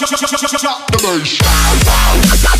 the bass.